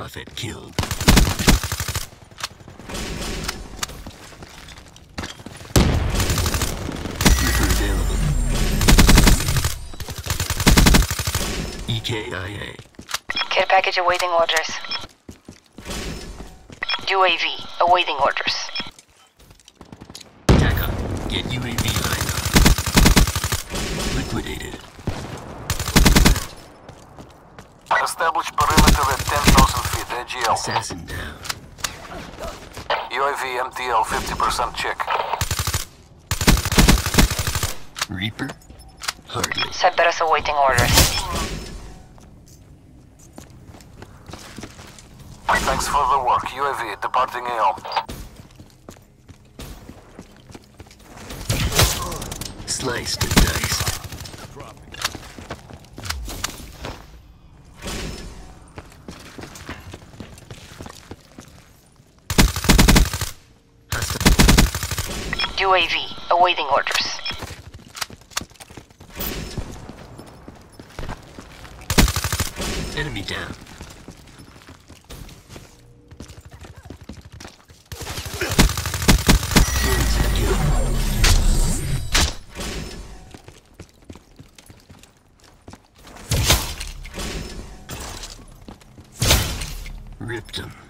Prophet killed. EKIA. Care package awaiting orders. UAV awaiting orders. TACA. Get UAV lined up. Liquidated. Establish perimeter at 10,000 feet, AGL. Assassin down. UAV MTL 50% check. Reaper? Hardly. Cerberus awaiting orders. Thanks for the work. UAV departing AO. Sliced and diced. UAV awaiting orders. Enemy down. Ripped him.